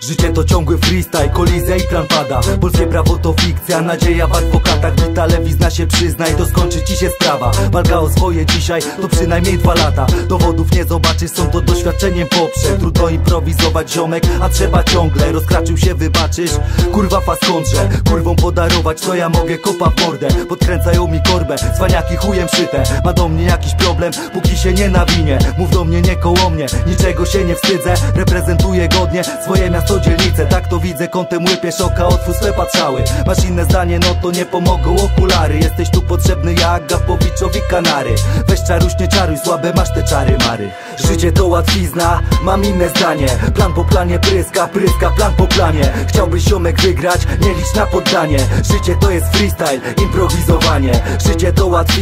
Życie to ciągły freestyle, kolizja i plan pada Polskie prawo to fikcja, nadzieja w adwokatach Gdy telewizna się przyznaj, to skończy ci się sprawa. Walka o swoje dzisiaj to przynajmniej dwa lata. Dowodów nie zobaczysz, są to doświadczeniem poprze Trudno improwizować ziomek, a trzeba ciągle. Rozkraczył się, wybaczysz, kurwa faskądrze Kurwą podarować, to ja mogę kopa w mordę. Podkręcają mi korbę, cwaniaki chujem szyte Ma do mnie jakiś problem, póki się nie nawinie Mów do mnie, nie koło mnie, niczego się nie wstydzę. Reprezentuję godnie swoje miasto, dzielnicę Tak to widzę, kątem łypiesz oka, otwórz swe patrzały. Masz inne zdanie, no to nie pomogą okulary. Jesteś tu potrzebny jak Gapowiczowi Kanary. Weź czaruś, nie czaruj, słabe masz te czary mary. Życie to łatwizna, mam inne zdanie. Plan po planie pryska, pryska, plan po planie. Chciałbyś ziomek wygrać, nie licz na poddanie. Życie to jest freestyle, improwizowanie. Życie to łatwizna,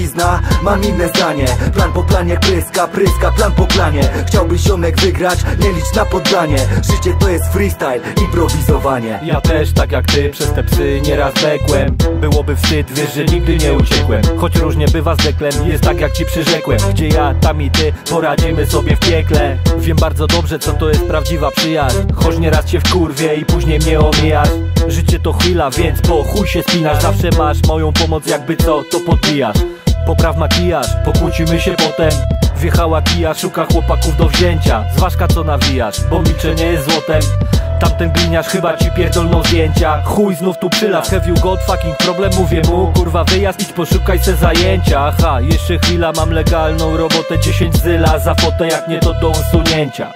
mam inne zdanie. Plan po planie pryska, pryska, plan po planie. Chciałbyś ziomek wygrać, nie licz na poddanie. Życie to jest freestyle, improwizowanie. Ja też tak jak ty przez te psy nieraz bekłem Byłoby wstyd, wiesz, że nigdy nie uciekłem. Choć różnie bywa z deklem, jest tak jak ci przyrzekłem. Gdzie ja, tam i ty, poradzimy sobie w piekle. Wiem bardzo dobrze co to jest prawdziwa przyjaźń. Choć nieraz cię wkurwie i później mnie omijasz. Życie to chwila, więc po chuj się spinasz. Zawsze masz moją pomoc, jakby co, to podbijasz Popraw makijaż, pokłócimy się potem. Wjechała kija, szuka chłopaków do wzięcia. Zważka co nawijasz, bo milczenie jest złotem. Tamten gliniarz chyba ci pierdolną zdjęcia. Chuj znów tu przylas, have you got fucking problem? Mówię mu, kurwa wyjazd, idź poszukaj se zajęcia. Aha, jeszcze chwila, mam legalną robotę. 10 zyla za fotę, jak nie to do usunięcia.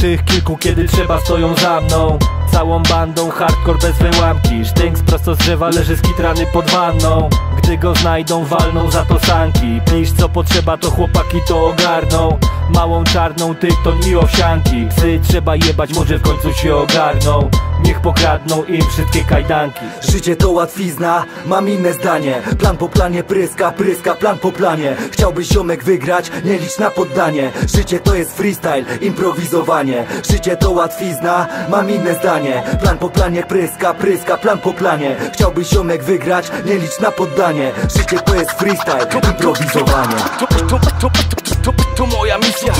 Tych kilku, kiedy trzeba stoją za mną Całą bandą, hardcore bez wyłamki. Sztynk prosto z drzewa leży skitrany pod wanną. Gdy go znajdą, walną za to sanki. Pisz co potrzeba, to chłopaki to ogarną. Małą czarną tytoń i owsianki. Psy trzeba jebać, może w końcu się ogarną. Niech pokradną im wszystkie kajdanki. Życie to łatwizna, mam inne zdanie. Plan po planie pryska, pryska, plan po planie. Chciałbyś ziomek wygrać, nie licz na poddanie. Życie to jest freestyle, improwizowanie. Życie to łatwizna, mam inne zdanie Plan po planie pryska, pryska, plan po planie. Chciałbyś ziomek wygrać, nie licz na poddanie. Życie to jest freestyle, improwizowanie. To, to, to, to, to, to, to moja misja